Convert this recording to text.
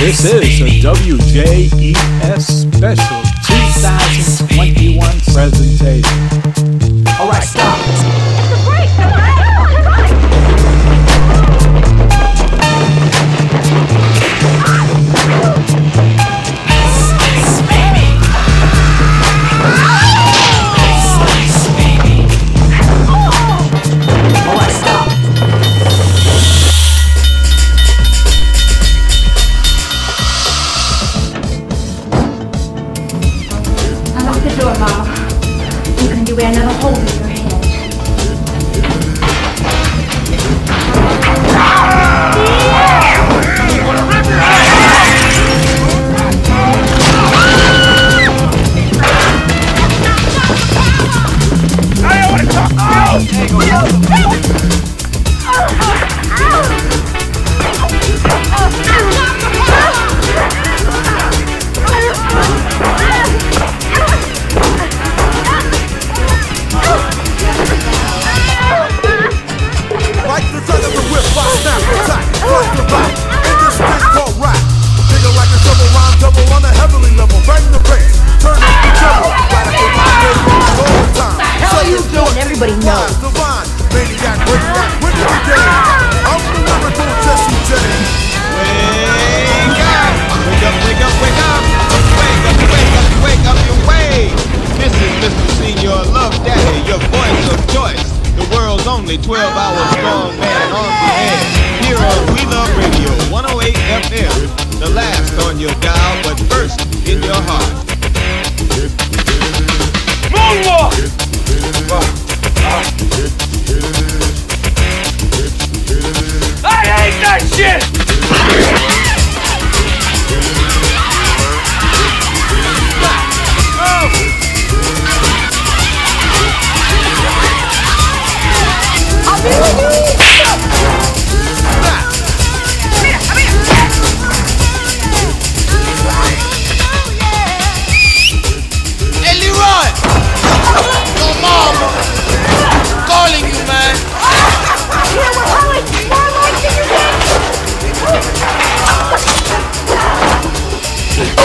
This is a WJES special 2021 presentation. the door, Mama. you're going to wear another hole in only 12 hours long man on the head. Here on We Love Radio.